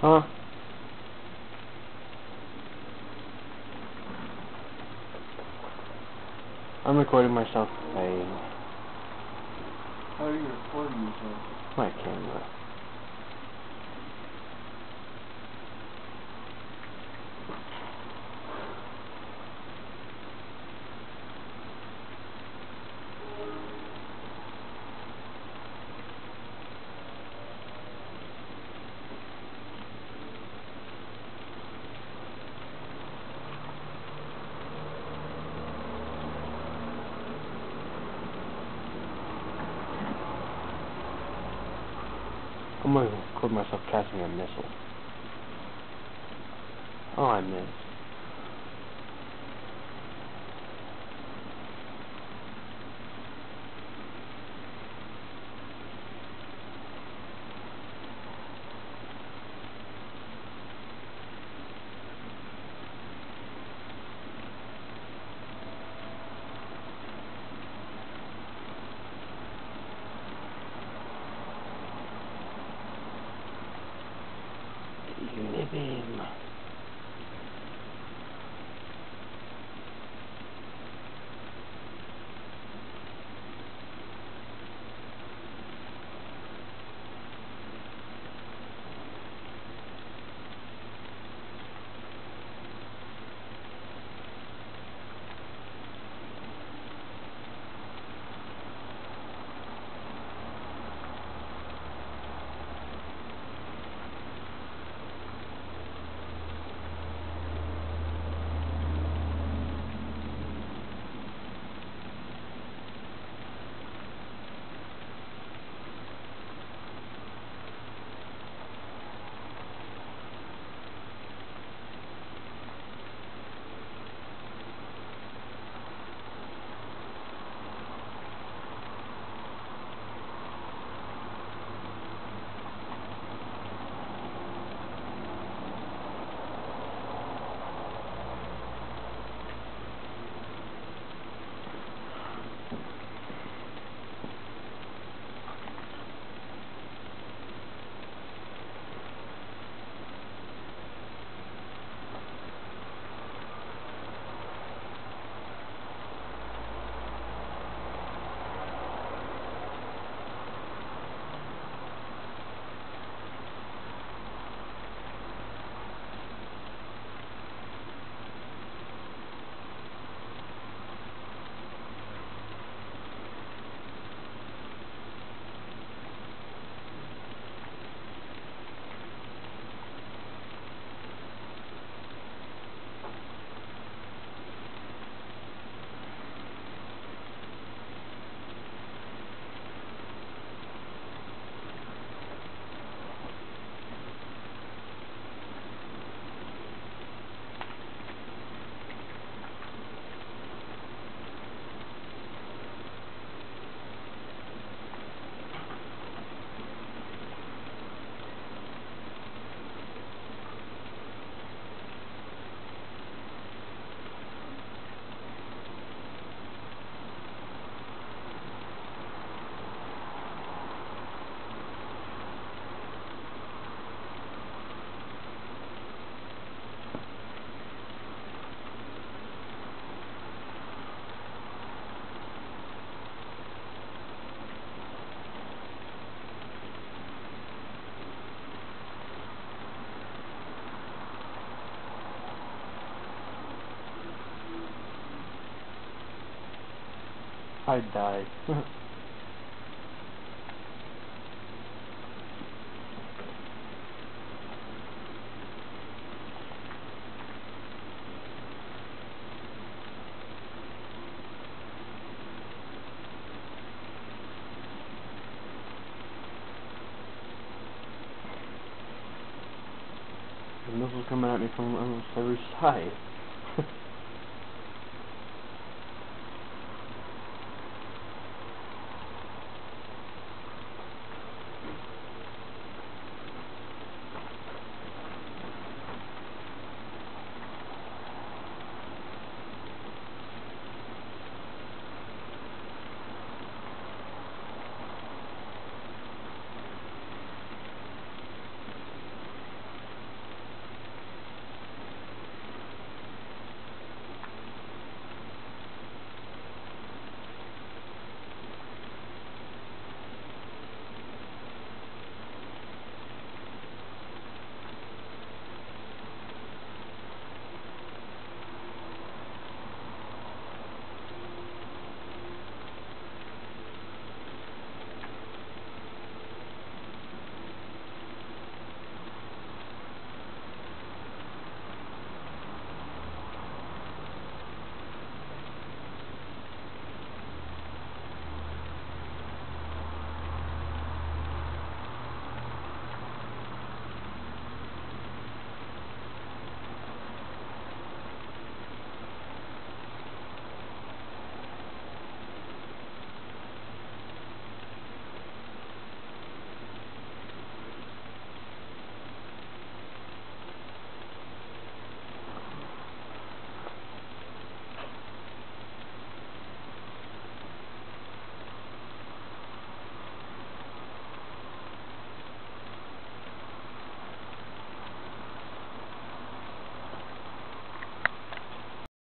Huh? I'm recording myself playing How are you recording yourself? my camera. I'm gonna record myself casting a missile. Oh, I missed. Unibeam. I died. The missile's coming at me from almost every side.